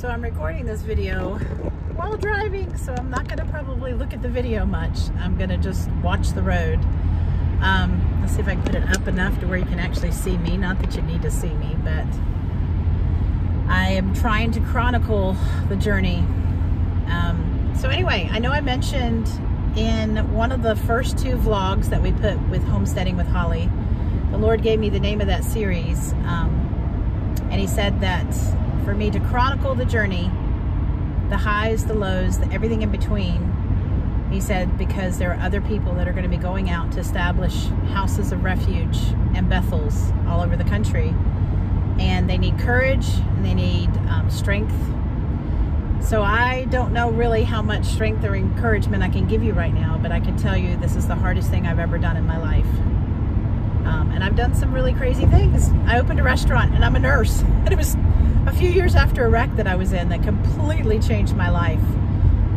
So I'm recording this video while driving, so I'm not gonna probably look at the video much. I'm gonna just watch the road. Um, let's see if I can put it up enough to where you can actually see me. Not that you need to see me, but I am trying to chronicle the journey. Um, so anyway, I know I mentioned in one of the first two vlogs that we put with Homesteading with Holly, the Lord gave me the name of that series. Um, and he said that for me to chronicle the journey, the highs, the lows, the everything in between. He said because there are other people that are going to be going out to establish houses of refuge and Bethels all over the country. And they need courage and they need um, strength. So I don't know really how much strength or encouragement I can give you right now, but I can tell you this is the hardest thing I've ever done in my life. Um, and I've done some really crazy things. I opened a restaurant and I'm a nurse. And it was a few years after a wreck that I was in that completely changed my life.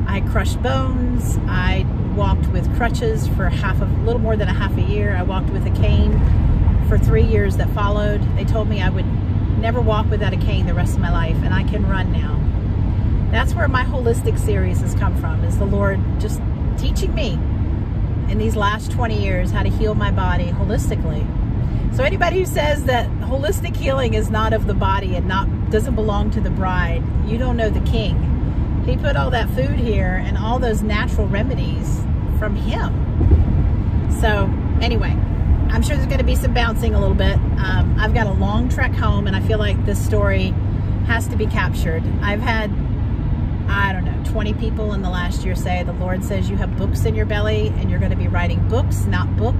I crushed bones. I walked with crutches for half of, a little more than a half a year. I walked with a cane for three years that followed. They told me I would never walk without a cane the rest of my life, and I can run now. That's where my holistic series has come from, is the Lord just teaching me in these last 20 years how to heal my body holistically. So anybody who says that holistic healing is not of the body and not doesn't belong to the bride, you don't know the king. He put all that food here and all those natural remedies from him. So anyway, I'm sure there's going to be some bouncing a little bit. Um, I've got a long trek home and I feel like this story has to be captured. I've had I don't know, 20 people in the last year say the Lord says you have books in your belly and you're going to be writing books, not book,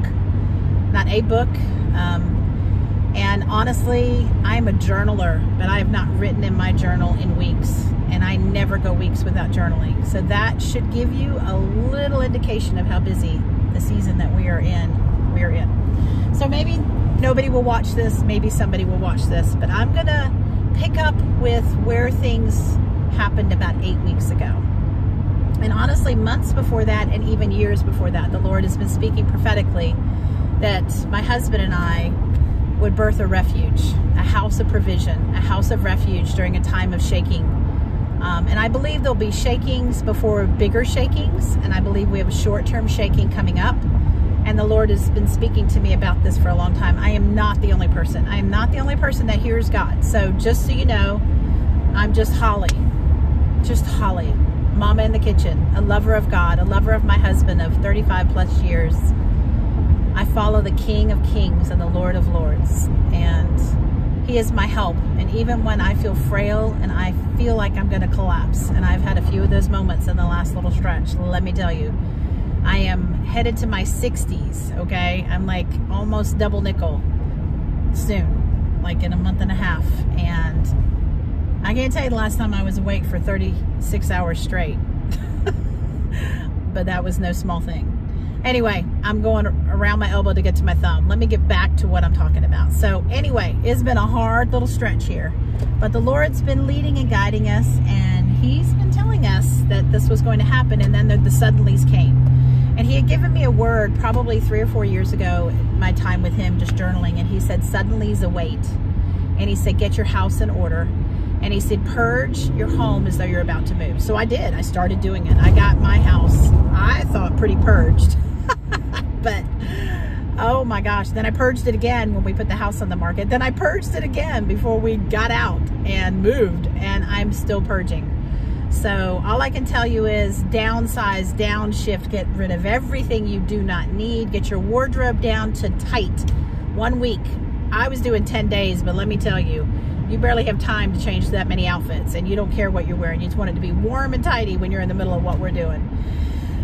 not a book. Um, and honestly, I'm a journaler, but I have not written in my journal in weeks. And I never go weeks without journaling. So that should give you a little indication of how busy the season that we are in, we're in. So maybe nobody will watch this, maybe somebody will watch this, but I'm going to pick up with where things happened about eight weeks ago. And honestly, months before that and even years before that, the Lord has been speaking prophetically that my husband and I would birth a refuge, a house of provision, a house of refuge during a time of shaking. Um, and I believe there'll be shakings before bigger shakings, and I believe we have a short-term shaking coming up. And the Lord has been speaking to me about this for a long time. I am not the only person. I am not the only person that hears God. So just so you know, I'm just Holly just Holly, mama in the kitchen, a lover of God, a lover of my husband of 35 plus years. I follow the King of Kings and the Lord of Lords, and He is my help. And even when I feel frail and I feel like I'm going to collapse, and I've had a few of those moments in the last little stretch, let me tell you, I am headed to my 60s, okay? I'm like almost double nickel soon, like in a month and a half. And I can't tell you the last time I was awake for 36 hours straight. but that was no small thing. Anyway, I'm going around my elbow to get to my thumb. Let me get back to what I'm talking about. So anyway, it's been a hard little stretch here. But the Lord's been leading and guiding us, and He's been telling us that this was going to happen, and then the, the suddenlies came. And He had given me a word probably three or four years ago, my time with Him just journaling, and He said, suddenlies await. And He said, get your house in order and he said, purge your home as though you're about to move. So I did. I started doing it. I got my house, I thought, pretty purged. but, oh my gosh. Then I purged it again when we put the house on the market. Then I purged it again before we got out and moved. And I'm still purging. So all I can tell you is downsize, downshift, get rid of everything you do not need. Get your wardrobe down to tight. One week. I was doing 10 days, but let me tell you, you barely have time to change that many outfits and you don't care what you're wearing. You just want it to be warm and tidy when you're in the middle of what we're doing.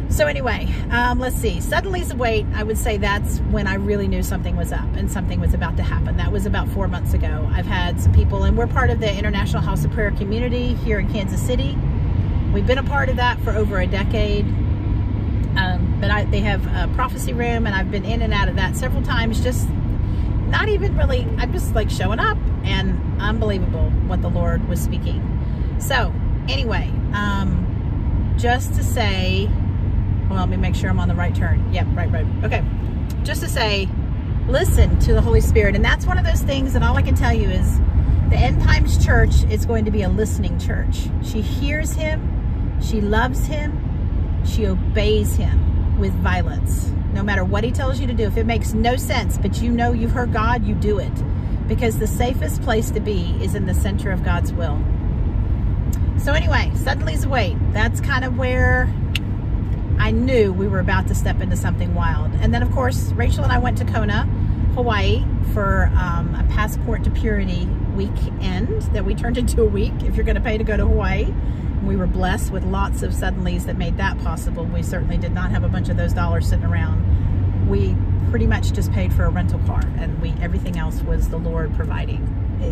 So anyway, um, let's see. Suddenly, Suddenly's await, I would say that's when I really knew something was up and something was about to happen. That was about four months ago. I've had some people, and we're part of the International House of Prayer community here in Kansas City. We've been a part of that for over a decade. Um, but I, they have a prophecy room, and I've been in and out of that several times, just not even really, I'm just like showing up and unbelievable what the Lord was speaking. So anyway, um, just to say, well, let me make sure I'm on the right turn. Yep, right, right. Okay. Just to say, listen to the Holy Spirit. And that's one of those things that all I can tell you is The end times church is going to be a listening church. She hears him, she loves him, she obeys him with violence. No matter what he tells you to do, if it makes no sense, but you know you've heard God, you do it. Because the safest place to be is in the center of God's will. So anyway, suddenly's away. That's kind of where I knew we were about to step into something wild. And then of course, Rachel and I went to Kona, Hawaii for um, a passport to purity weekend that we turned into a week if you're gonna pay to go to Hawaii. We were blessed with lots of suddenlies that made that possible. We certainly did not have a bunch of those dollars sitting around. We pretty much just paid for a rental car and we everything else was the Lord providing.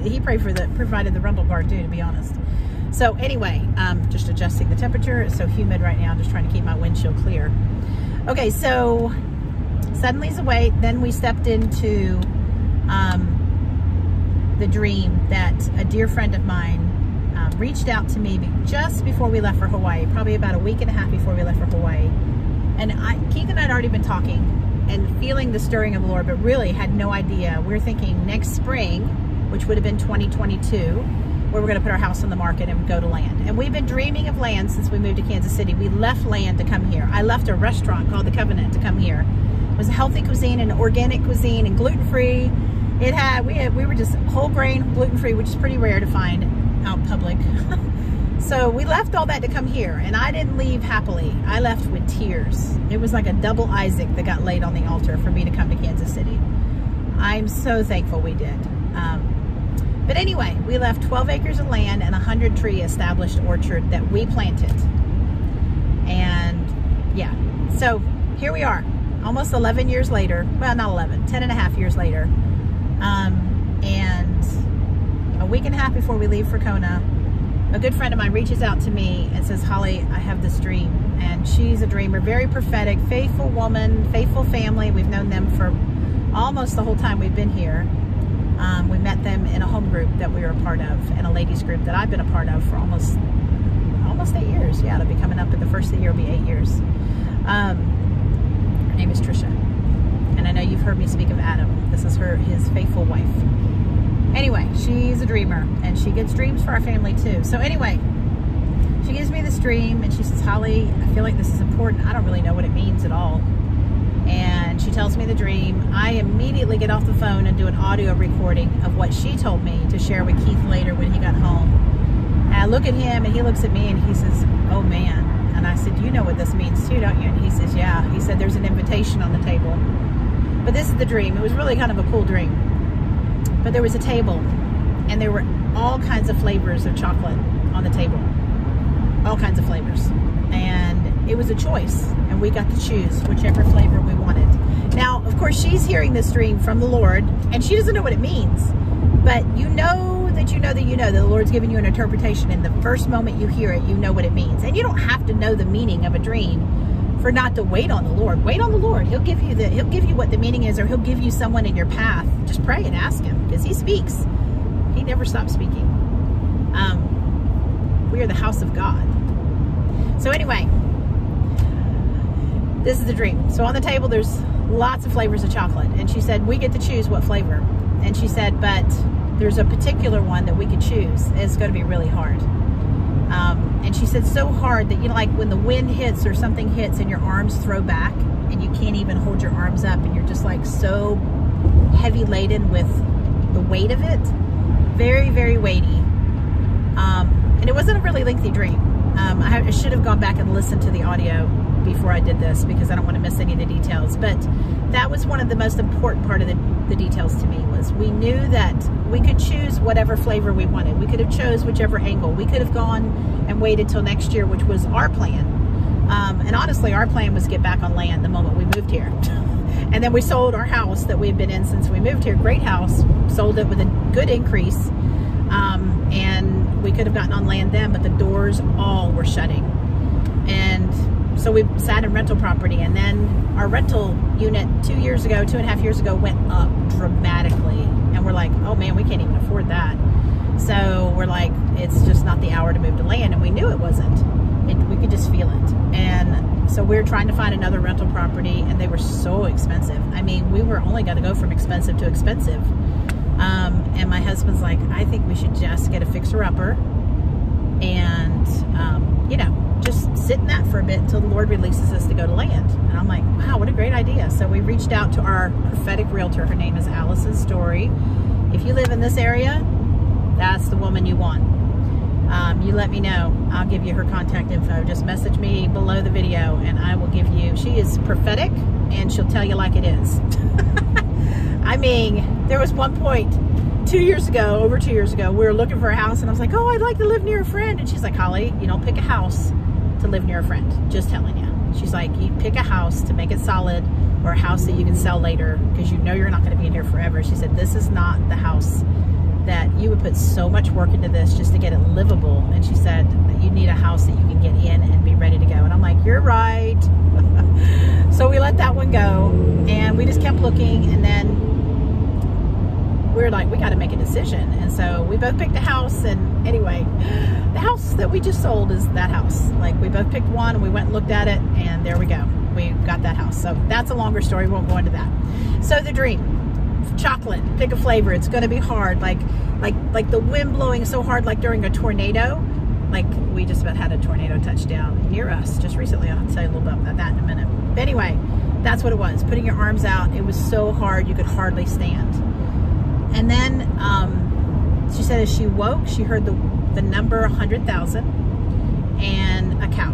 He prayed for the provided the rental car too, to be honest. So anyway, um, just adjusting the temperature. It's so humid right now. I'm just trying to keep my windshield clear. Okay, so suddenly's away. Then we stepped into um, the dream that a dear friend of mine um, reached out to me just before we left for Hawaii, probably about a week and a half before we left for Hawaii. And I, Keith and I had already been talking and feeling the stirring of the Lord, but really had no idea. We we're thinking next spring, which would have been 2022, where we're going to put our house on the market and go to land. And we've been dreaming of land since we moved to Kansas City. We left land to come here. I left a restaurant called The Covenant to come here. It was a healthy cuisine and organic cuisine and gluten-free. It had, we had, we were just whole grain, gluten-free, which is pretty rare to find out public. so we left all that to come here and I didn't leave happily. I left with tears. It was like a double Isaac that got laid on the altar for me to come to Kansas City. I'm so thankful we did. Um, but anyway, we left 12 acres of land and a 100 tree established orchard that we planted. And yeah, so here we are, almost 11 years later. Well, not 11, 10 and a half years later. Um, and a week and a half before we leave for Kona, a good friend of mine reaches out to me and says, Holly, I have this dream. And she's a dreamer, very prophetic, faithful woman, faithful family. We've known them for almost the whole time we've been here. Um, we met them in a home group that we were a part of and a ladies group that I've been a part of for almost almost eight years. Yeah, it'll be coming up in the first of the year will be eight years. Um, her name is Trisha. And I know you've heard me speak of Adam. This is her his faithful wife. Anyway, she's a dreamer and she gets dreams for our family too. So anyway, she gives me this dream and she says, Holly, I feel like this is important. I don't really know what it means at all and she tells me the dream. I immediately get off the phone and do an audio recording of what she told me to share with Keith later when he got home. And I look at him and he looks at me and he says, oh man. And I said, you know what this means too, don't you? And he says, yeah. He said, there's an invitation on the table. But this is the dream. It was really kind of a cool dream. But there was a table and there were all kinds of flavors of chocolate on the table. All kinds of flavors. And it was a choice and we got to choose whichever flavor we wanted. Now, of course, she's hearing this dream from the Lord, and she doesn't know what it means, but you know that you know that you know that the Lord's giving you an interpretation, and the first moment you hear it, you know what it means. And you don't have to know the meaning of a dream for not to wait on the Lord. Wait on the Lord. He'll give you the He'll give you what the meaning is, or He'll give you someone in your path. Just pray and ask Him, because He speaks. He never stops speaking. Um, we are the house of God. So anyway, this is the dream. So on the table, there's lots of flavors of chocolate. And she said, we get to choose what flavor. And she said, but there's a particular one that we could choose. It's going to be really hard. Um, and she said, so hard that, you know, like when the wind hits or something hits and your arms throw back and you can't even hold your arms up and you're just like so heavy laden with the weight of it. Very, very weighty. Um, and it wasn't a really lengthy dream. Um, I, I should have gone back and listened to the audio before I did this because I don't want to miss any of the details. But that was one of the most important part of the, the details to me was we knew that we could choose whatever flavor we wanted. We could have chose whichever angle. We could have gone and waited till next year, which was our plan. Um, and honestly, our plan was get back on land the moment we moved here. and then we sold our house that we had been in since we moved here. Great house. Sold it with a good increase. Um, and we could have gotten on land then, but the doors all were shutting. And so we sat in rental property and then our rental unit two years ago, two and a half years ago went up dramatically. And we're like, oh man, we can't even afford that. So we're like, it's just not the hour to move to land. And we knew it wasn't. It, we could just feel it. And so we are trying to find another rental property and they were so expensive. I mean, we were only going to go from expensive to expensive. Um, and my husband's like, I think we should just get a fixer-upper and, um, you know, sit in that for a bit until the Lord releases us to go to land. And I'm like, wow, what a great idea. So we reached out to our prophetic realtor. Her name is Allison Story. If you live in this area, that's the woman you want. Um, you let me know. I'll give you her contact info. Just message me below the video and I will give you, she is prophetic and she'll tell you like it is. I mean, there was one point two years ago, over two years ago, we were looking for a house and I was like, oh, I'd like to live near a friend. And she's like, Holly, you don't pick a house to live near a friend. Just telling you. She's like, you pick a house to make it solid or a house that you can sell later because you know you're not going to be in here forever. She said, this is not the house that you would put so much work into this just to get it livable. And she said, you need a house that you can get in and be ready to go. And I'm like, you're right. so we let that one go and we just kept looking and then we were like, we got to make a decision. And so we both picked a house. And anyway, the house that we just sold is that house. Like we both picked one and we went and looked at it and there we go. We got that house. So that's a longer story. We won't go into that. So the dream chocolate pick a flavor it's going to be hard like like like the wind blowing so hard like during a tornado like we just about had a tornado touchdown near us just recently i'll tell you a little bit about that in a minute but anyway that's what it was putting your arms out it was so hard you could hardly stand and then um, she said as she woke she heard the the number 100,000 and a cow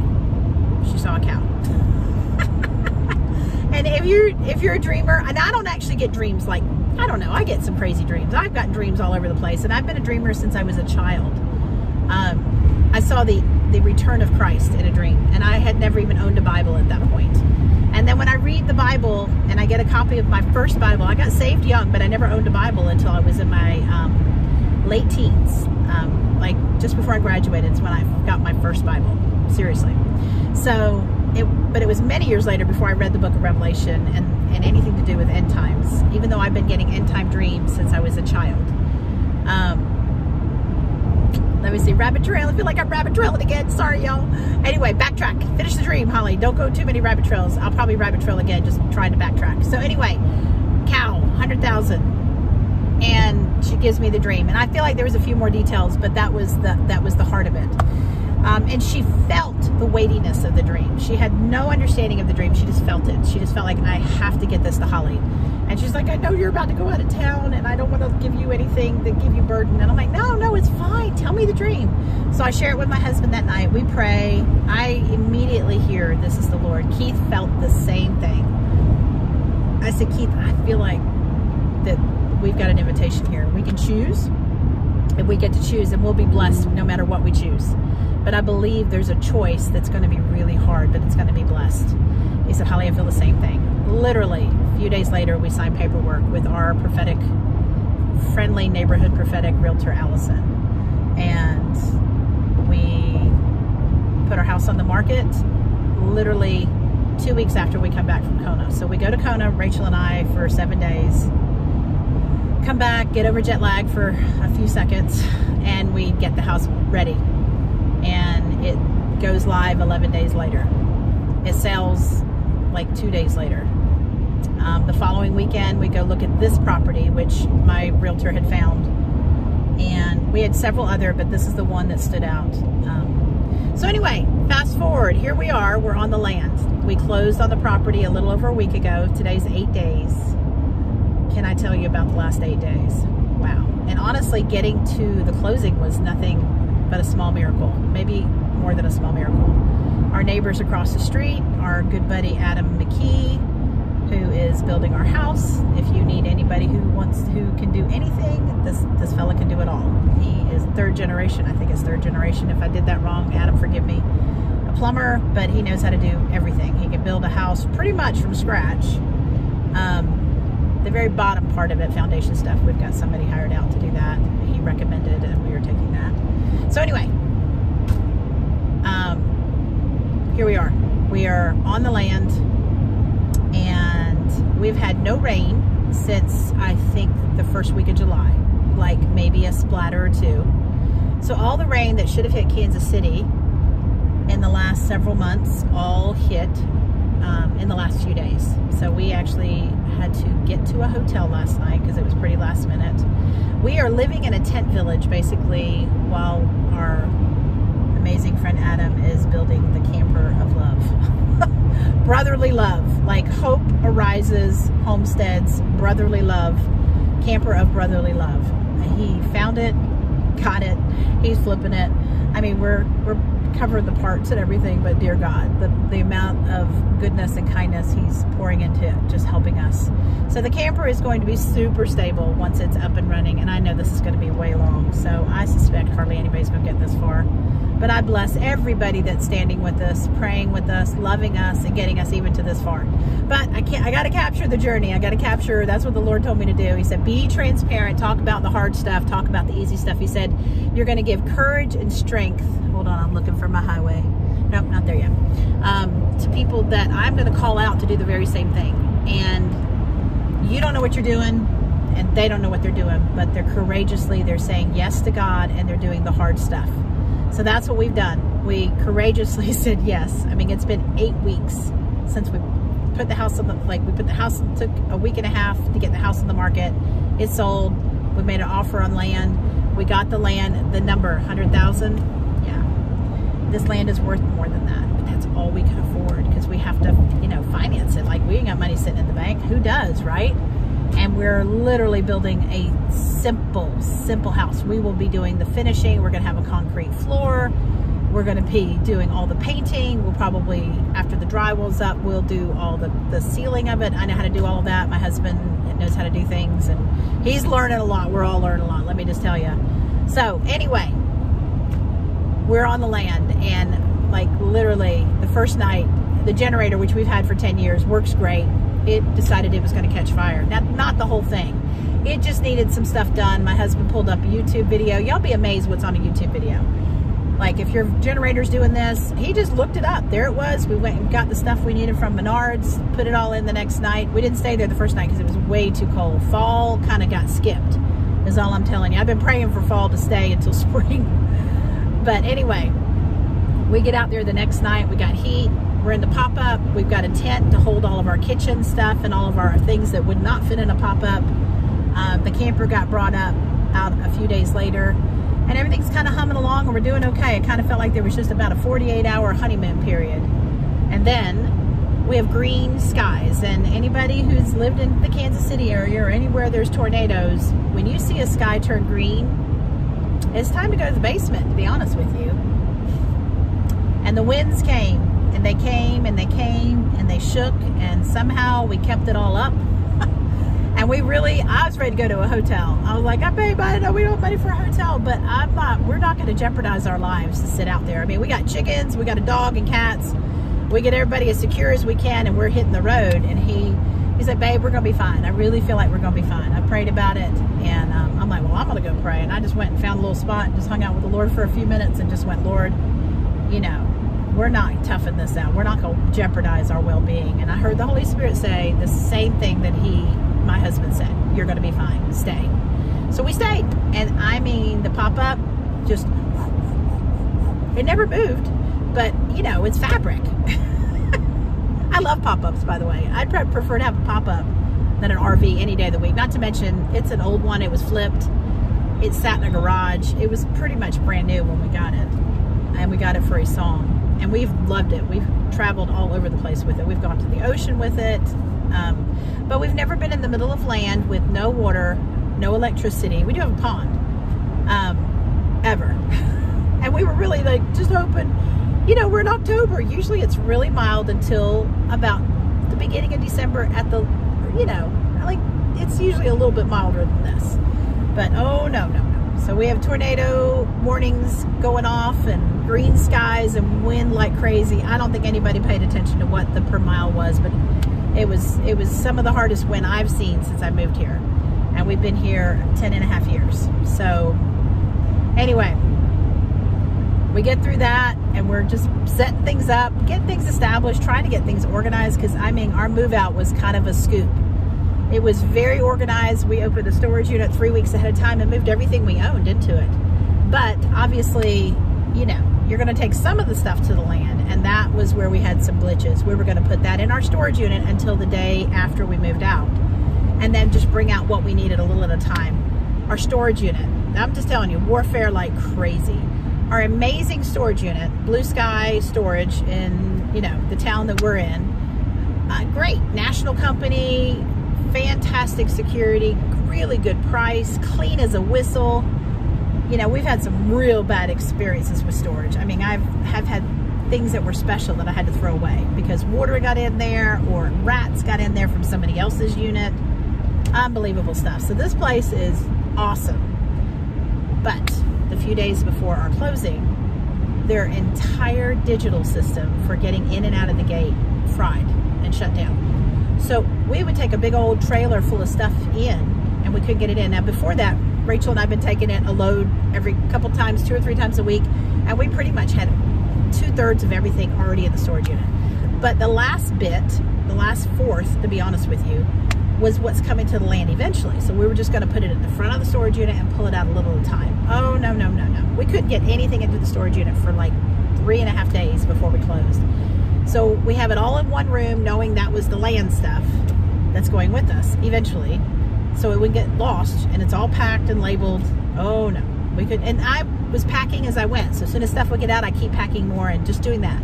she saw a cow and if you're if you're a dreamer and i don't actually get dreams like I don't know. I get some crazy dreams. I've got dreams all over the place, and I've been a dreamer since I was a child. Um, I saw the the return of Christ in a dream, and I had never even owned a Bible at that point. And then when I read the Bible and I get a copy of my first Bible, I got saved young, but I never owned a Bible until I was in my um, late teens. Um, like just before I graduated is when I got my first Bible. Seriously. So, it, but it was many years later before I read the book of Revelation and, and anything to do with end times, even though I've been getting end time dreams since I was a child. Um, let me see, rabbit trail. I feel like I'm rabbit trailing again. Sorry, y'all. Anyway, backtrack. Finish the dream, Holly. Don't go too many rabbit trails. I'll probably rabbit trail again, just trying to backtrack. So anyway, cow, 100,000. And she gives me the dream. And I feel like there was a few more details, but that was the that was the heart of it. Um, and she felt the weightiness of the dream. She had no understanding of the dream. She just felt it. She just felt like, I have to get this to Holly. And she's like, I know you're about to go out of town and I don't want to give you anything that give you burden. And I'm like, no, no, it's fine. Tell me the dream. So I share it with my husband that night. We pray. I immediately hear, this is the Lord. Keith felt the same thing. I said, Keith, I feel like that we've got an invitation here. We can choose and we get to choose and we'll be blessed no matter what we choose. But I believe there's a choice that's going to be really hard, but it's going to be blessed. He said, Holly, I feel the same thing. Literally, a few days later, we signed paperwork with our prophetic, friendly neighborhood prophetic realtor, Allison. And we put our house on the market literally two weeks after we come back from Kona. So we go to Kona, Rachel and I, for seven days. Come back, get over jet lag for a few seconds, and we get the house ready and it goes live 11 days later. It sells like two days later. Um, the following weekend, we go look at this property, which my realtor had found. And we had several other, but this is the one that stood out. Um, so anyway, fast forward, here we are, we're on the land. We closed on the property a little over a week ago. Today's eight days. Can I tell you about the last eight days? Wow. And honestly, getting to the closing was nothing but a small miracle, maybe more than a small miracle. Our neighbors across the street, our good buddy Adam McKee, who is building our house. If you need anybody who wants, who can do anything, this this fella can do it all. He is third generation. I think it's third generation. If I did that wrong, Adam, forgive me. A plumber, but he knows how to do everything. He can build a house pretty much from scratch. Um, the very bottom part of it, foundation stuff, we've got somebody hired out to do that. He recommended, and we are taking that. So anyway, um, here we are. We are on the land, and we've had no rain since I think the first week of July, like maybe a splatter or two. So all the rain that should have hit Kansas City in the last several months all hit um, in the last few days. So we actually had to get to a hotel last night because it was pretty last minute. We are living in a tent village basically while our amazing friend Adam is building the camper of love. brotherly love, like hope arises homesteads, brotherly love, camper of brotherly love. He found it, got it, he's flipping it. I mean, we're we're covering the parts and everything, but dear God, the, the amount of goodness and kindness he's pouring into just helping us. So the camper is going to be super stable once it's up and running, and I know this is going to be way long, so I suspect hardly anybody's going to get this far. But I bless everybody that's standing with us, praying with us, loving us, and getting us even to this far. But I can't. I got to capture the journey. I got to capture. That's what the Lord told me to do. He said, "Be transparent. Talk about the hard stuff. Talk about the easy stuff." He said, "You're going to give courage and strength." Hold on, I'm looking for my highway. Nope, not there yet. Um, to people that I'm going to call out to do the very same thing, and you don't know what you're doing and they don't know what they're doing, but they're courageously, they're saying yes to God and they're doing the hard stuff. So that's what we've done. We courageously said yes. I mean, it's been eight weeks since we put the house on the, like we put the house, took a week and a half to get the house on the market. It sold. We made an offer on land. We got the land, the number, 100,000. This land is worth more than that, but that's all we can afford because we have to, you know, finance it. Like we ain't got money sitting in the bank. Who does, right? and we're literally building a simple, simple house. We will be doing the finishing. We're going to have a concrete floor. We're going to be doing all the painting. We'll probably, after the drywall's up, we'll do all the, the ceiling of it. I know how to do all that. My husband knows how to do things, and he's learning a lot. We're all learning a lot, let me just tell you. So, anyway, we're on the land, and like literally the first night, the generator, which we've had for 10 years, works great it decided it was going to catch fire. Not, not the whole thing. It just needed some stuff done. My husband pulled up a YouTube video. Y'all be amazed what's on a YouTube video. Like if your generator's doing this, he just looked it up. There it was. We went and got the stuff we needed from Menards, put it all in the next night. We didn't stay there the first night because it was way too cold. Fall kind of got skipped is all I'm telling you. I've been praying for fall to stay until spring. But anyway, we get out there the next night. We got heat we're in the pop-up. We've got a tent to hold all of our kitchen stuff and all of our things that would not fit in a pop-up. Uh, the camper got brought up out a few days later and everything's kind of humming along and we're doing okay. It kind of felt like there was just about a 48 hour honeymoon period. And then we have green skies and anybody who's lived in the Kansas City area or anywhere there's tornadoes, when you see a sky turn green, it's time to go to the basement, to be honest with you. And the winds came and they came and they came and they shook and somehow we kept it all up. and we really, I was ready to go to a hotel. I was like, I babe, I know we don't money for a hotel, but I thought, we're not going to jeopardize our lives to sit out there. I mean, we got chickens, we got a dog and cats. We get everybody as secure as we can and we're hitting the road. And he, he said, babe, we're going to be fine. I really feel like we're going to be fine. I prayed about it and um, I'm like, well, I'm going to go pray. And I just went and found a little spot and just hung out with the Lord for a few minutes and just went, Lord, you know, we're not toughing this out. We're not going to jeopardize our well-being. And I heard the Holy Spirit say the same thing that he, my husband said, you're going to be fine. Stay. So we stayed. And I mean, the pop-up just, it never moved, but you know, it's fabric. I love pop-ups, by the way. I'd prefer to have a pop-up than an RV any day of the week. Not to mention, it's an old one. It was flipped. It sat in a garage. It was pretty much brand new when we got it. And we got it for a song and we've loved it. We've traveled all over the place with it. We've gone to the ocean with it, um, but we've never been in the middle of land with no water, no electricity. We do have a pond, um, ever. and we were really like just hoping, you know, we're in October. Usually it's really mild until about the beginning of December at the, you know, like it's usually a little bit milder than this. But oh no, no, no. So we have tornado warnings going off and green skies and wind like crazy. I don't think anybody paid attention to what the per mile was, but it was it was some of the hardest wind I've seen since I moved here. And we've been here 10 and a half years. So anyway, we get through that and we're just setting things up, getting things established, trying to get things organized because I mean our move out was kind of a scoop. It was very organized. We opened a storage unit three weeks ahead of time and moved everything we owned into it. But obviously, you know, you're going to take some of the stuff to the land and that was where we had some glitches. We were going to put that in our storage unit until the day after we moved out, and then just bring out what we needed a little at a time. Our storage unit. I'm just telling you, warfare like crazy. Our amazing storage unit, Blue Sky Storage, in you know the town that we're in. Uh, great national company, fantastic security, really good price, clean as a whistle you know, we've had some real bad experiences with storage. I mean, I've have had things that were special that I had to throw away because water got in there or rats got in there from somebody else's unit. Unbelievable stuff. So this place is awesome. But the few days before our closing, their entire digital system for getting in and out of the gate fried and shut down. So we would take a big old trailer full of stuff in and we couldn't get it in. Now before that, Rachel and I have been taking it a load every couple times, two or three times a week, and we pretty much had two thirds of everything already in the storage unit. But the last bit, the last fourth, to be honest with you, was what's coming to the land eventually. So we were just going to put it at the front of the storage unit and pull it out a little at a time. Oh, no, no, no, no. We couldn't get anything into the storage unit for like three and a half days before we closed. So we have it all in one room, knowing that was the land stuff that's going with us eventually so it wouldn't get lost and it's all packed and labeled. Oh no, we could, and I was packing as I went. So as soon as stuff would get out, I keep packing more and just doing that.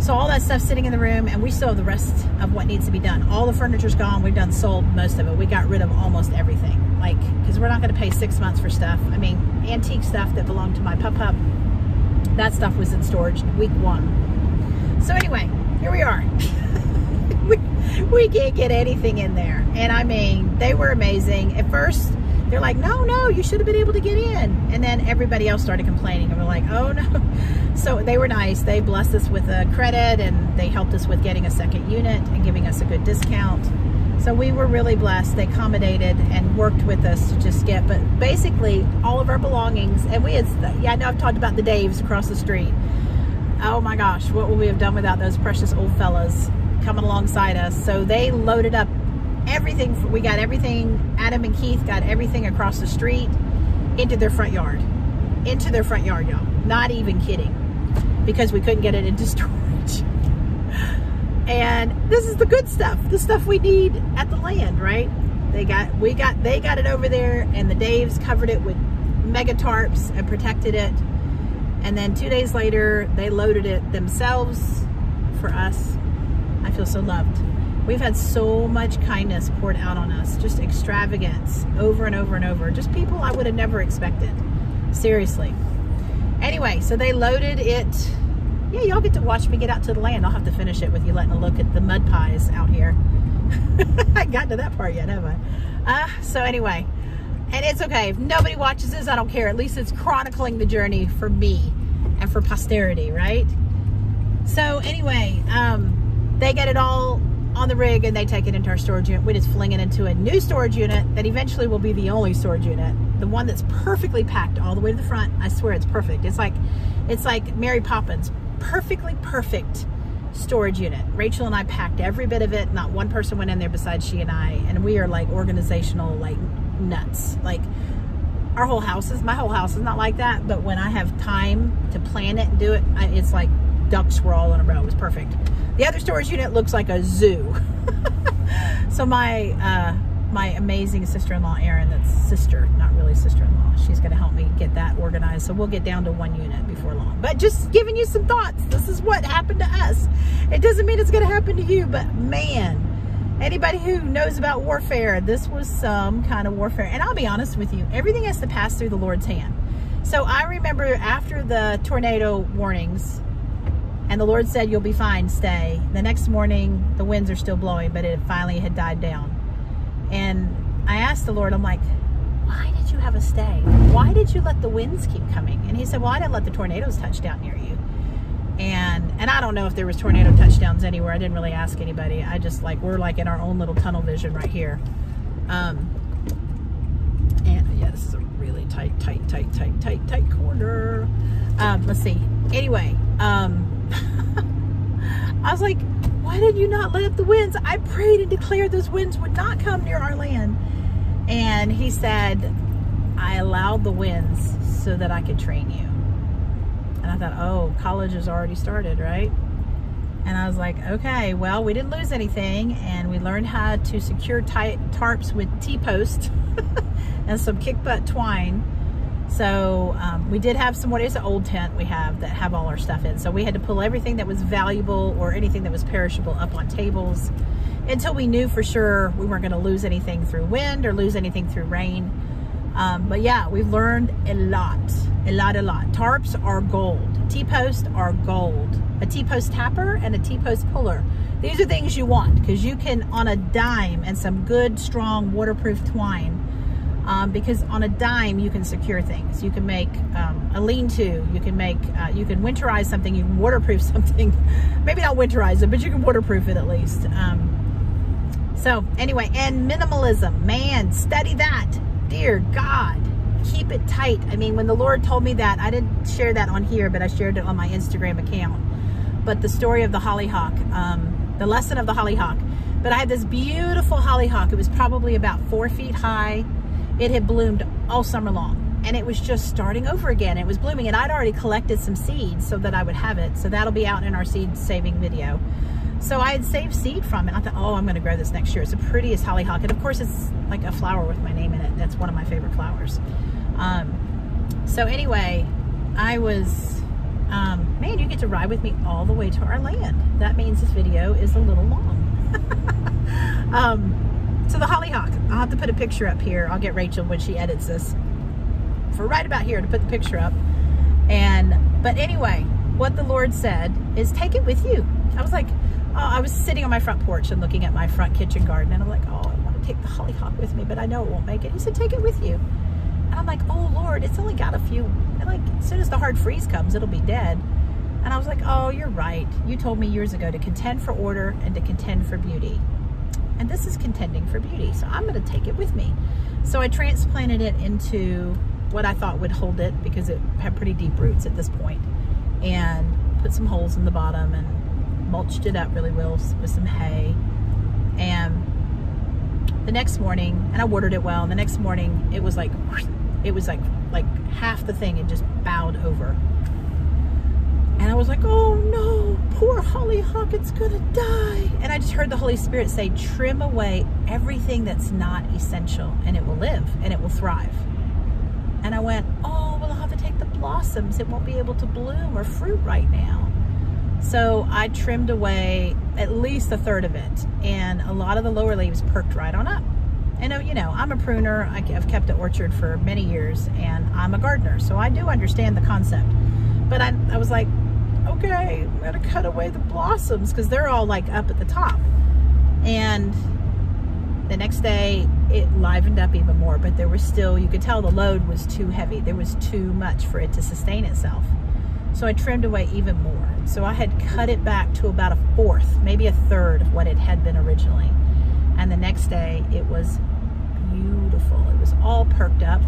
So all that stuff sitting in the room and we still have the rest of what needs to be done. All the furniture's gone. We've done sold most of it. We got rid of almost everything. Like, cause we're not going to pay six months for stuff. I mean, antique stuff that belonged to my pup pup, that stuff was in storage week one. So anyway, here we are. we, we can't get anything in there. And I mean, they were amazing. At first, they're like, no, no, you should have been able to get in. And then everybody else started complaining. And we're like, oh no. So they were nice. They blessed us with a credit and they helped us with getting a second unit and giving us a good discount. So we were really blessed. They accommodated and worked with us to just get, but basically all of our belongings, and we had, yeah, I know I've talked about the Daves across the street. Oh my gosh, what would we have done without those precious old fellas? coming alongside us. So they loaded up everything. We got everything, Adam and Keith got everything across the street into their front yard. Into their front yard, y'all. Not even kidding. Because we couldn't get it into storage. and this is the good stuff. The stuff we need at the land, right? They got, we got, they got it over there and the Daves covered it with mega tarps and protected it. And then two days later, they loaded it themselves for us I feel so loved. We've had so much kindness poured out on us, just extravagance over and over and over. Just people I would have never expected. Seriously. Anyway, so they loaded it. Yeah, y'all get to watch me get out to the land. I'll have to finish it with you letting a look at the mud pies out here. I got to that part yet, have I? Uh, so anyway, and it's okay. If nobody watches this, I don't care. At least it's chronicling the journey for me and for posterity, right? So anyway, um, they get it all on the rig and they take it into our storage unit. We just fling it into a new storage unit that eventually will be the only storage unit. The one that's perfectly packed all the way to the front. I swear it's perfect. It's like, it's like Mary Poppins. Perfectly perfect storage unit. Rachel and I packed every bit of it. Not one person went in there besides she and I. And we are like organizational, like nuts. Like our whole house is, my whole house is not like that. But when I have time to plan it and do it, it's like ducks were all in a row. It was perfect. The other storage unit looks like a zoo. so my uh, my amazing sister-in-law, Erin, that's sister, not really sister-in-law, she's going to help me get that organized. So we'll get down to one unit before long. But just giving you some thoughts. This is what happened to us. It doesn't mean it's going to happen to you, but man, anybody who knows about warfare, this was some kind of warfare. And I'll be honest with you, everything has to pass through the Lord's hand. So I remember after the tornado warnings, and the Lord said, you'll be fine, stay. The next morning, the winds are still blowing, but it finally had died down. And I asked the Lord, I'm like, why did you have a stay? Why did you let the winds keep coming? And he said, well, I didn't let the tornadoes touch down near you. And and I don't know if there was tornado touchdowns anywhere. I didn't really ask anybody. I just like, we're like in our own little tunnel vision right here. Um, and yeah, this is a really tight, tight, tight, tight, tight, tight corner. Um, let's see. Anyway, um, I was like, why did you not let up the winds? I prayed and declared those winds would not come near our land. And he said, I allowed the winds so that I could train you. And I thought, oh, college has already started, right? And I was like, okay, well, we didn't lose anything, and we learned how to secure tight tarps with T-post and some kick butt twine. So um, we did have some, what is an old tent we have that have all our stuff in. So we had to pull everything that was valuable or anything that was perishable up on tables until we knew for sure we weren't going to lose anything through wind or lose anything through rain. Um, but yeah, we've learned a lot, a lot, a lot. Tarps are gold. T-posts are gold. A T-post tapper and a T-post puller. These are things you want because you can, on a dime and some good, strong, waterproof twine, um, because on a dime you can secure things. You can make um, a lean-to, you can make, uh, you can winterize something, you can waterproof something. Maybe not winterize it, but you can waterproof it at least. Um, so anyway, and minimalism, man, study that. God, keep it tight. I mean, when the Lord told me that, I didn't share that on here, but I shared it on my Instagram account. But the story of the hollyhock, um, the lesson of the hollyhock. But I had this beautiful hollyhock. It was probably about four feet high. It had bloomed all summer long and it was just starting over again. It was blooming and I'd already collected some seeds so that I would have it. So that'll be out in our seed saving video. So I had saved seed from it. I thought, oh, I'm going to grow this next year. It's the prettiest hollyhock. And of course, it's like a flower with my name in it. That's one of my favorite flowers. Um, so anyway, I was, um, man, you get to ride with me all the way to our land. That means this video is a little long. um, so the hollyhock, I'll have to put a picture up here. I'll get Rachel when she edits this for right about here to put the picture up. And, but anyway, what the Lord said is take it with you. I was like, oh, I was sitting on my front porch and looking at my front kitchen garden and I'm like, oh, I want to take the hollyhock with me, but I know it won't make it. He said, take it with you. And I'm like, oh Lord, it's only got a few, and like as soon as the hard freeze comes, it'll be dead. And I was like, oh, you're right. You told me years ago to contend for order and to contend for beauty. And this is contending for beauty, so I'm gonna take it with me. So I transplanted it into what I thought would hold it because it had pretty deep roots at this point and put some holes in the bottom and mulched it up really well with some hay. And the next morning, and I watered it well, and the next morning it was like, it was like, like half the thing had just bowed over. And I was like, oh no, poor hollyhock, it's gonna die. And I just heard the Holy Spirit say, trim away everything that's not essential and it will live and it will thrive. And I went, oh, well, I'll have to take the blossoms. It won't be able to bloom or fruit right now. So I trimmed away at least a third of it and a lot of the lower leaves perked right on up. And uh, you know, I'm a pruner, I've kept an orchard for many years and I'm a gardener, so I do understand the concept. But I, I was like, okay, I'm gonna cut away the blossoms because they're all like up at the top. And the next day it livened up even more, but there was still, you could tell the load was too heavy. There was too much for it to sustain itself. So I trimmed away even more. So I had cut it back to about a fourth, maybe a third of what it had been originally. And the next day it was beautiful. It was all perked up.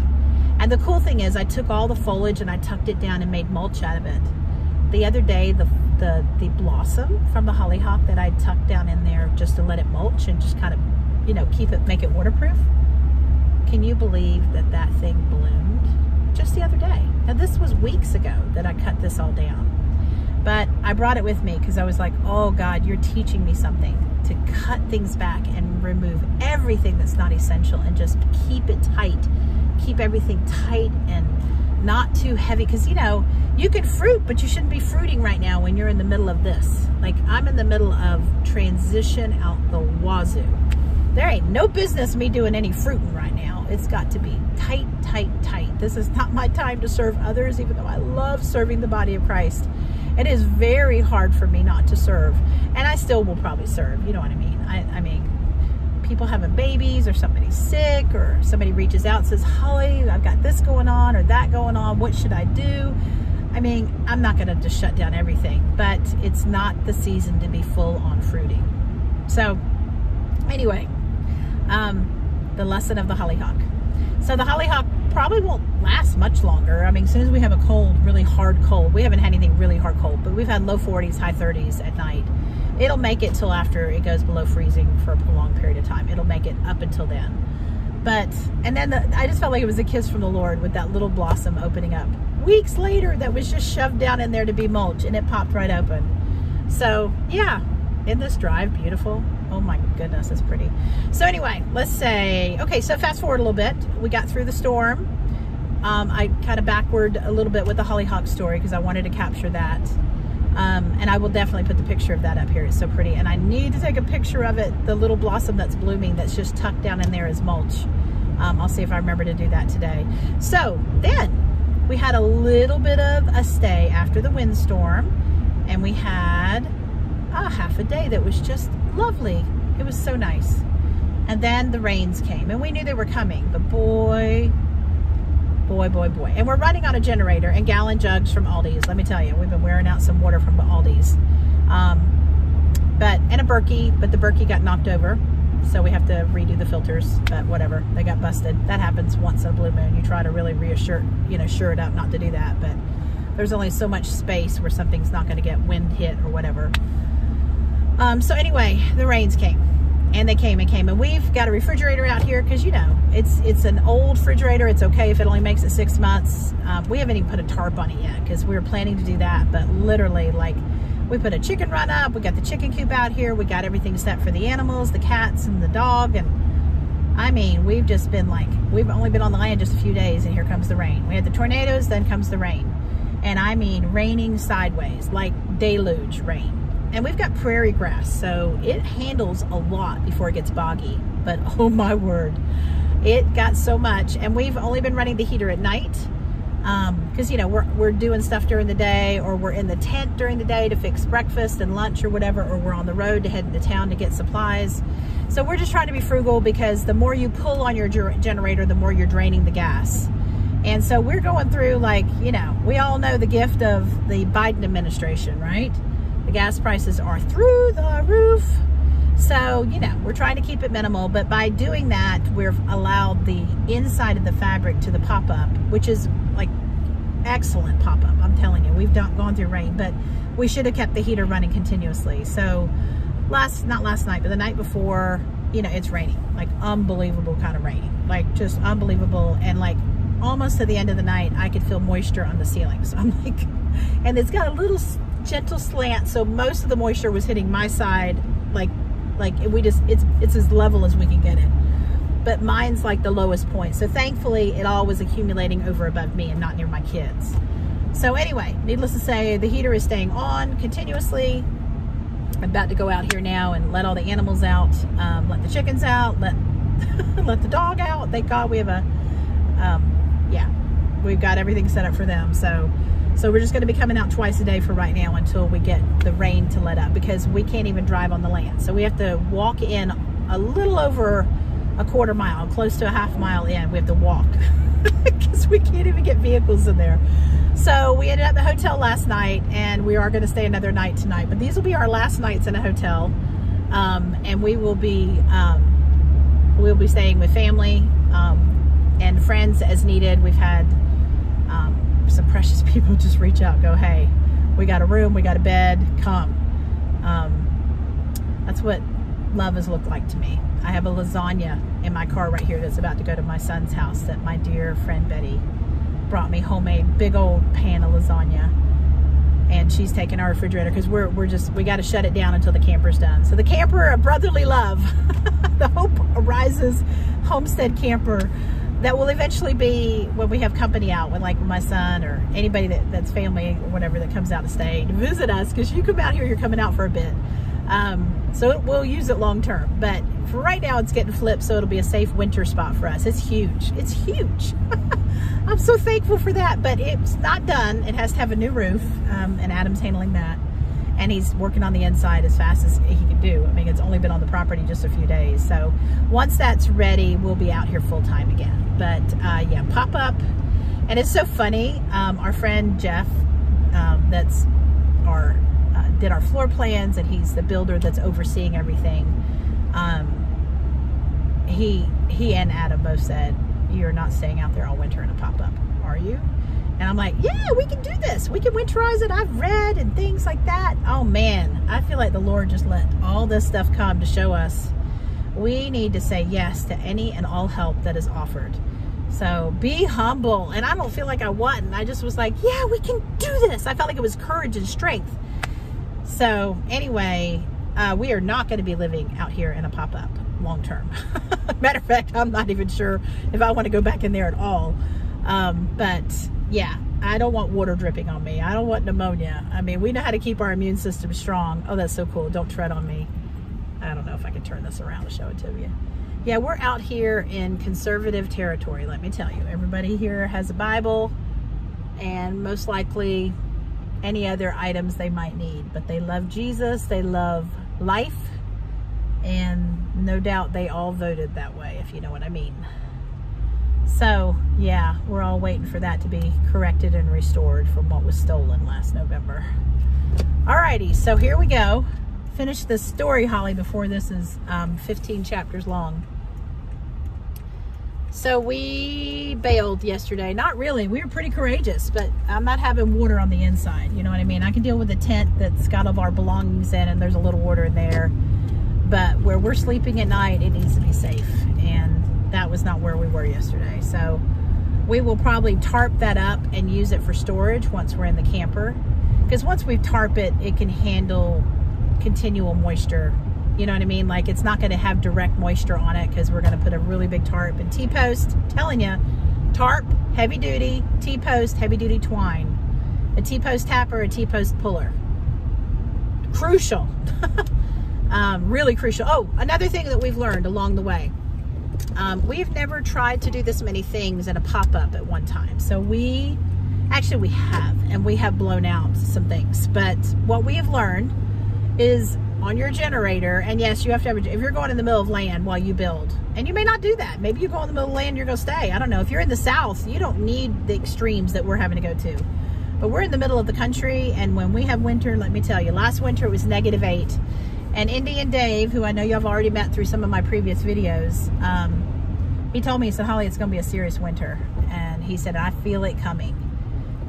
And the cool thing is I took all the foliage and I tucked it down and made mulch out of it. The other day, the, the, the blossom from the hollyhock that I tucked down in there just to let it mulch and just kind of, you know, keep it, make it waterproof. Can you believe that that thing bloomed just the other day? Now this was weeks ago that I cut this all down. But I brought it with me because I was like, oh God, you're teaching me something to cut things back and remove everything that's not essential and just keep it tight. Keep everything tight and not too heavy. Because, you know, you could fruit, but you shouldn't be fruiting right now when you're in the middle of this. Like, I'm in the middle of transition out the wazoo. There ain't no business me doing any fruiting right now. It's got to be tight, tight, tight. This is not my time to serve others, even though I love serving the body of Christ. It is very hard for me not to serve. And I still will probably serve, you know what I mean? I, I mean, people having babies or somebody's sick or somebody reaches out and says, Holly, I've got this going on or that going on. What should I do? I mean, I'm not going to just shut down everything, but it's not the season to be full on fruiting. So anyway, um, the lesson of the hollyhock. So the hollyhock probably won't last much longer. I mean, as soon as we have a cold, really hard cold, we haven't had anything really hard cold, but we've had low 40s, high 30s at night. It'll make it till after it goes below freezing for a prolonged period of time. It'll make it up until then. but, and then the, I just felt like it was a kiss from the Lord with that little blossom opening up. Weeks later, that was just shoved down in there to be mulch and it popped right open. So yeah, in this drive beautiful? Oh my goodness, it's pretty. So anyway, let's say, okay, so fast forward a little bit. We got through the storm. Um, I kind of backward a little bit with the hollyhock story because I wanted to capture that. Um, and I will definitely put the picture of that up here. It's so pretty. And I need to take a picture of it, the little blossom that's blooming that's just tucked down in there as mulch. Um, I'll see if I remember to do that today. So then we had a little bit of a stay after the windstorm and we had a half a day that was just lovely. It was so nice. And then the rains came and we knew they were coming, but boy, boy, boy, boy. And we're running on a generator and gallon jugs from Aldi's. Let me tell you, we've been wearing out some water from Aldi's. Um, but, and a Berkey, but the Berkey got knocked over. So we have to redo the filters, but whatever, they got busted. That happens once in a blue moon. You try to really reassure, you know, sure it up not to do that, but there's only so much space where something's not going to get wind hit or whatever. Um, so anyway, the rains came and they came and came and we've got a refrigerator out here because you know it's it's an old refrigerator it's okay if it only makes it six months. Um, we haven't even put a tarp on it yet because we were planning to do that but literally like we put a chicken run up we got the chicken coop out here we got everything set for the animals the cats and the dog and I mean we've just been like we've only been on the land just a few days and here comes the rain. We had the tornadoes then comes the rain. And I mean raining sideways like deluge rain and we've got prairie grass, so it handles a lot before it gets boggy. But oh my word, it got so much. And we've only been running the heater at night because, um, you know, we're, we're doing stuff during the day or we're in the tent during the day to fix breakfast and lunch or whatever, or we're on the road to head into town to get supplies. So we're just trying to be frugal because the more you pull on your generator, the more you're draining the gas. And so we're going through like, you know, we all know the gift of the Biden administration, right? Gas prices are through the roof. So, you know, we're trying to keep it minimal, but by doing that, we've allowed the inside of the fabric to the pop-up, which is like excellent pop-up. I'm telling you, we've done, gone through rain, but we should have kept the heater running continuously. So last, not last night, but the night before, you know, it's raining, like unbelievable kind of raining, like just unbelievable. And like almost to the end of the night, I could feel moisture on the ceiling. So I'm like, and it's got a little gentle slant, so most of the moisture was hitting my side, like, like we just, it's, it's as level as we can get it. But mine's like the lowest point. So thankfully, it all was accumulating over above me and not near my kids. So anyway, needless to say, the heater is staying on continuously. I'm about to go out here now and let all the animals out, um, let the chickens out, let let the dog out. Thank God we have a, um, yeah, we've got everything set up for them. So so we're just going to be coming out twice a day for right now until we get the rain to let up because we can't even drive on the land. So we have to walk in a little over a quarter mile, close to a half mile in. We have to walk because we can't even get vehicles in there. So we ended up at the hotel last night and we are going to stay another night tonight. But these will be our last nights in a hotel. Um, and we will be um, we'll be staying with family um, and friends as needed. We've had um, some precious people just reach out go, hey, we got a room, we got a bed, come. Um, that's what love has looked like to me. I have a lasagna in my car right here that's about to go to my son's house that my dear friend Betty brought me homemade big old pan of lasagna and she's taking our refrigerator because we're, we're just we got to shut it down until the camper's done so the camper a brotherly love the hope arises homestead camper that will eventually be when we have company out with like my son or anybody that, that's family or whatever that comes out to stay to visit us because you come out here you're coming out for a bit. Um, so it, we'll use it long term but for right now it's getting flipped so it'll be a safe winter spot for us. It's huge. It's huge. I'm so thankful for that but it's not done. It has to have a new roof. Um, and Adam's handling that and he's working on the inside as fast as he can do. I mean, it's only been on the property just a few days. So once that's ready, we'll be out here full time again. But uh, yeah, pop up. And it's so funny. Um, our friend Jeff, um, that's our, uh, did our floor plans and he's the builder that's overseeing everything. Um, he, he and Adam both said, you're not staying out there all winter in a pop up, are you? And I'm like, yeah, we can do this. We can winterize it. I've read and things like that. Oh man, I feel like the Lord just let all this stuff come to show us We need to say yes to any and all help that is offered. So be humble. And I don't feel like I wasn't. I just was like, yeah, we can do this. I felt like it was courage and strength. So anyway, uh, we are not going to be living out here in a pop-up long term. Matter of fact, I'm not even sure if I want to go back in there at all. Um, but yeah, I don't want water dripping on me. I don't want pneumonia. I mean, we know how to keep our immune system strong. Oh, that's so cool. Don't tread on me. I don't know if I can turn this around to show it to you. Yeah, we're out here in conservative territory, let me tell you. Everybody here has a Bible and most likely any other items they might need. But they love Jesus, they love life, and no doubt they all voted that way, if you know what I mean. So, yeah, we're all waiting for that to be corrected and restored from what was stolen last November. Alrighty, so here we go. Finish the story, Holly, before this is um, 15 chapters long. So we bailed yesterday. Not really. We were pretty courageous, but I'm not having water on the inside. You know what I mean? I can deal with a tent that's got all of our belongings in and there's a little water in there. But where we're sleeping at night, it needs to be safe. And that was not where we were yesterday. So we will probably tarp that up and use it for storage once we're in the camper. Because once we tarp it, it can handle continual moisture you know what I mean? Like it's not going to have direct moisture on it because we're going to put a really big tarp and T-post, telling you, tarp, heavy duty, T-post, heavy duty twine, a T-post tapper, a T-post puller. Crucial. um, really crucial. Oh, another thing that we've learned along the way. Um, we've never tried to do this many things in a pop-up at one time. So we, actually we have, and we have blown out some things. But what we have learned is on your generator, and yes, you have to have, if you're going in the middle of land while you build, and you may not do that. Maybe you go in the middle of land, you're going to stay. I don't know. If you're in the south, you don't need the extremes that we're having to go to. But we're in the middle of the country, and when we have winter, let me tell you, last winter it was negative eight. And Indian Dave, who I know y'all have already met through some of my previous videos, um, he told me, he said, Holly, it's going to be a serious winter. And he said, I feel it coming.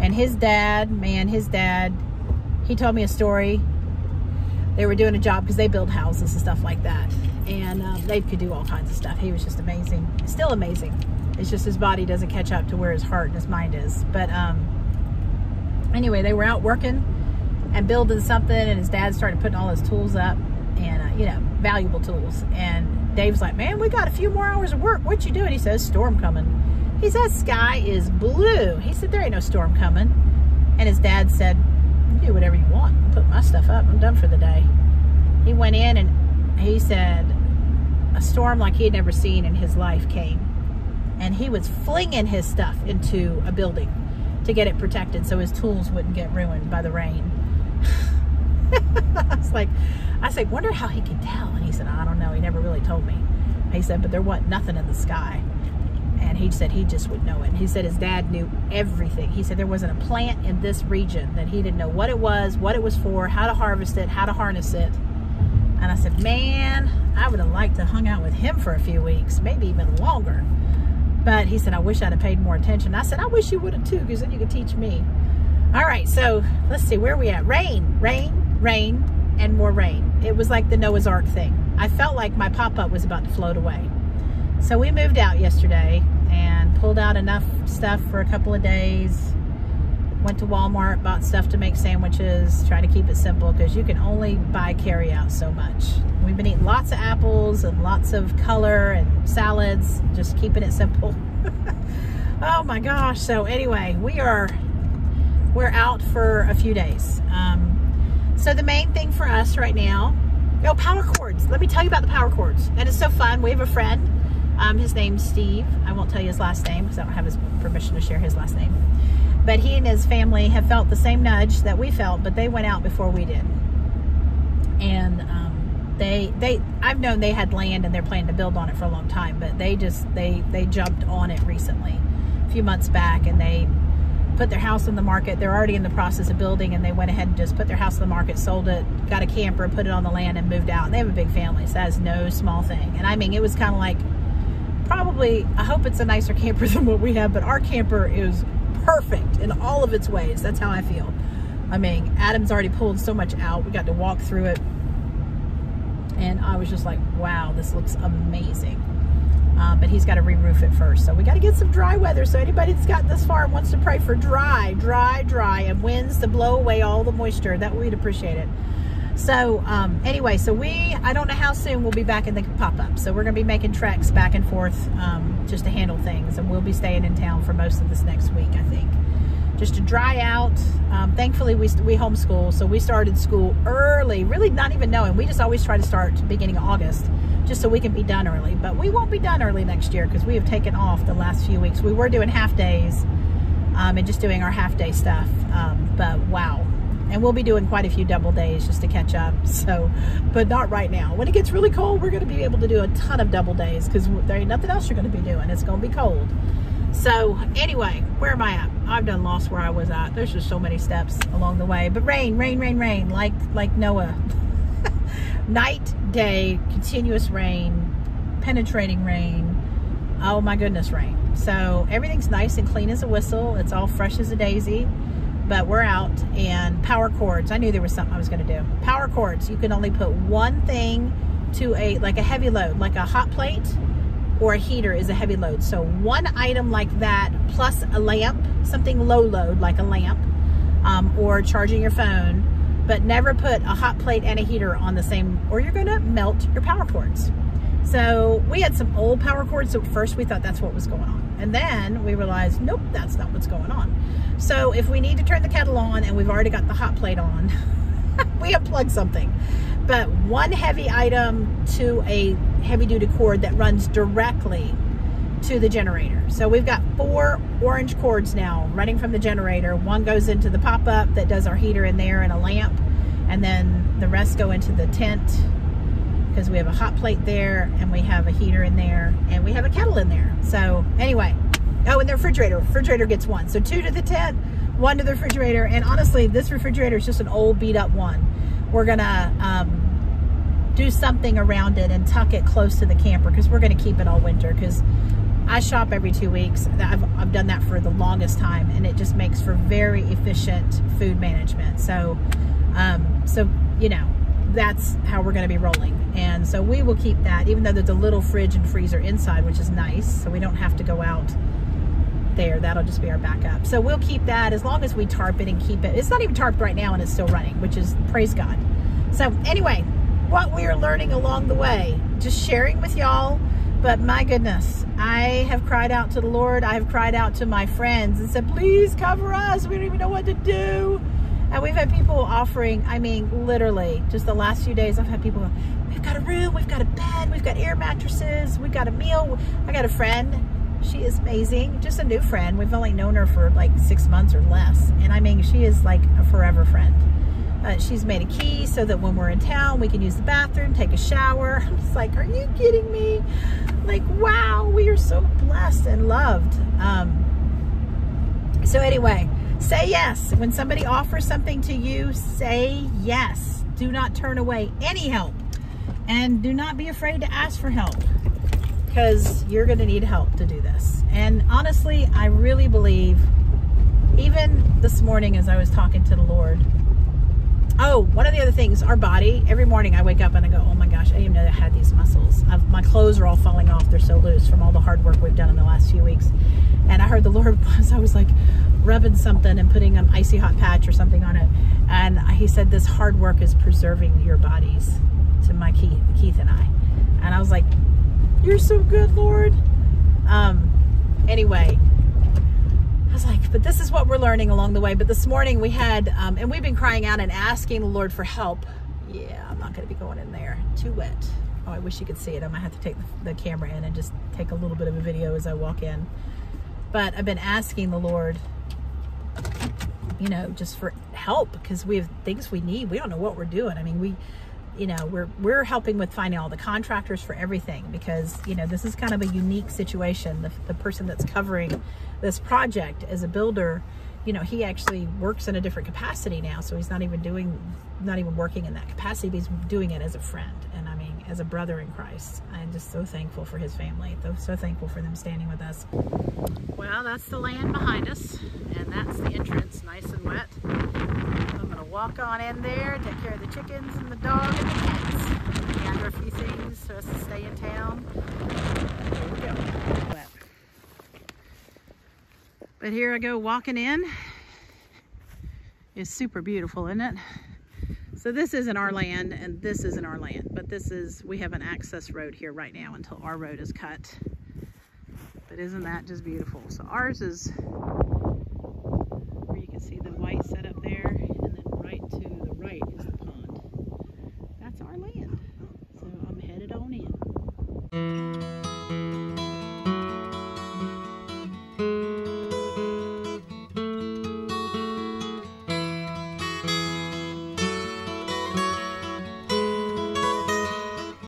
And his dad, man, his dad, he told me a story they were doing a job because they build houses and stuff like that. And um, they could do all kinds of stuff. He was just amazing. Still amazing. It's just his body doesn't catch up to where his heart and his mind is. But um, anyway, they were out working and building something and his dad started putting all his tools up and, uh, you know, valuable tools. And Dave's like, man, we got a few more hours of work. What you doing? He says, storm coming. He says, sky is blue. He said, there ain't no storm coming. And his dad said, do whatever you want. Put my stuff up. I'm done for the day. He went in and he said a storm like he had never seen in his life came. And he was flinging his stuff into a building to get it protected so his tools wouldn't get ruined by the rain. I was like, I said, wonder how he could tell. And he said, I don't know. He never really told me. He said, but there wasn't nothing in the sky and he said he just would know it. And he said his dad knew everything. He said there wasn't a plant in this region that he didn't know what it was, what it was for, how to harvest it, how to harness it. And I said, man, I would have liked to hung out with him for a few weeks, maybe even longer. But he said, I wish I'd have paid more attention. I said, I wish you would have too, because then you could teach me. All right, so let's see, where are we at? Rain, rain, rain, and more rain. It was like the Noah's Ark thing. I felt like my pop-up was about to float away. So we moved out yesterday and pulled out enough stuff for a couple of days. Went to Walmart, bought stuff to make sandwiches, try to keep it simple because you can only buy carry out so much. We've been eating lots of apples and lots of color and salads, just keeping it simple. oh my gosh. So anyway, we are, we're out for a few days. Um, so the main thing for us right now, oh, power cords. Let me tell you about the power cords. And it's so fun. We have a friend um, his name's Steve. I won't tell you his last name because I don't have his permission to share his last name. But he and his family have felt the same nudge that we felt, but they went out before we did. And um, they, they, I've known they had land and they're planning to build on it for a long time, but they just, they, they jumped on it recently, a few months back, and they put their house on the market. They're already in the process of building, and they went ahead and just put their house on the market, sold it, got a camper, put it on the land, and moved out. And they have a big family, so that is no small thing. And I mean, it was kind of like probably, I hope it's a nicer camper than what we have, but our camper is perfect in all of its ways. That's how I feel. I mean, Adam's already pulled so much out. We got to walk through it. And I was just like, wow, this looks amazing. Um, but he's got to re-roof it first. So we got to get some dry weather. So anybody that's gotten this far and wants to pray for dry, dry, dry, and winds to blow away all the moisture, that we'd appreciate it. So um, anyway, so we, I don't know how soon we'll be back in the pop-up. So we're going to be making treks back and forth um, just to handle things. And we'll be staying in town for most of this next week, I think. Just to dry out. Um, thankfully, we, we homeschool. So we started school early, really not even knowing. We just always try to start beginning of August just so we can be done early. But we won't be done early next year because we have taken off the last few weeks. We were doing half days um, and just doing our half day stuff. Um, but wow. And we'll be doing quite a few double days just to catch up. So, but not right now. When it gets really cold, we're going to be able to do a ton of double days because there ain't nothing else you're going to be doing. It's going to be cold. So anyway, where am I at? I've done lost where I was at. There's just so many steps along the way. But rain, rain, rain, rain, like like Noah. Night, day, continuous rain, penetrating rain. Oh my goodness, rain. So everything's nice and clean as a whistle. It's all fresh as a daisy. But we're out and power cords. I knew there was something I was going to do. Power cords. You can only put one thing to a like a heavy load, like a hot plate or a heater is a heavy load. So one item like that plus a lamp, something low load like a lamp, um, or charging your phone but never put a hot plate and a heater on the same, or you're gonna melt your power cords. So we had some old power cords, so first we thought that's what was going on. And then we realized, nope, that's not what's going on. So if we need to turn the kettle on and we've already got the hot plate on, we unplug something. But one heavy item to a heavy duty cord that runs directly to the generator. So we've got four orange cords now running from the generator. One goes into the pop-up that does our heater in there and a lamp. And then the rest go into the tent because we have a hot plate there and we have a heater in there and we have a kettle in there. So anyway, oh, and the refrigerator. Refrigerator gets one. So two to the tent, one to the refrigerator. And honestly, this refrigerator is just an old beat up one. We're gonna um, do something around it and tuck it close to the camper because we're gonna keep it all winter because I shop every two weeks. I've, I've done that for the longest time and it just makes for very efficient food management. So, um, so, you know, that's how we're going to be rolling. And so we will keep that, even though there's a little fridge and freezer inside, which is nice. So we don't have to go out there. That'll just be our backup. So we'll keep that as long as we tarp it and keep it. It's not even tarped right now and it's still running, which is praise God. So anyway, what we are learning along the way, just sharing with y'all but my goodness, I have cried out to the Lord. I have cried out to my friends and said, please cover us. We don't even know what to do. And we've had people offering, I mean, literally, just the last few days, I've had people, go, we've got a room, we've got a bed, we've got air mattresses, we've got a meal. I got a friend. She is amazing. Just a new friend. We've only known her for like six months or less. And I mean, she is like a forever friend. Uh, she's made a key so that when we're in town, we can use the bathroom, take a shower. I'm just like, are you kidding me? Like, wow, we are so blessed and loved. Um, so anyway, say yes. When somebody offers something to you, say yes. Do not turn away any help. And do not be afraid to ask for help because you're going to need help to do this. And honestly, I really believe, even this morning as I was talking to the Lord, Oh, one of the other things, our body, every morning I wake up and I go, oh my gosh, I didn't even know I had these muscles. I've, my clothes are all falling off. They're so loose from all the hard work we've done in the last few weeks. And I heard the Lord as I was like rubbing something and putting an icy hot patch or something on it. And he said, this hard work is preserving your bodies to my Keith, Keith and I. And I was like, you're so good, Lord. Um, anyway, was like, but this is what we're learning along the way. But this morning we had, um, and we've been crying out and asking the Lord for help. Yeah, I'm not going to be going in there. Too wet. Oh, I wish you could see it. I might have to take the, the camera in and just take a little bit of a video as I walk in. But I've been asking the Lord, you know, just for help because we have things we need. We don't know what we're doing. I mean, we, you know, we're, we're helping with finding all the contractors for everything because, you know, this is kind of a unique situation. The, the person that's covering this project as a builder, you know, he actually works in a different capacity now. So he's not even doing, not even working in that capacity, but he's doing it as a friend. And I mean, as a brother in Christ. I'm just so thankful for his family. So thankful for them standing with us. Well, that's the land behind us. And that's the entrance, nice and wet walk on in there, take care of the chickens and the dog and the cats. Gather a few things for us to stay in town. Here we go. But here I go walking in. It's super beautiful, isn't it? So this isn't our land and this isn't our land, but this is, we have an access road here right now until our road is cut. But isn't that just beautiful? So ours is where you can see the white set up pond.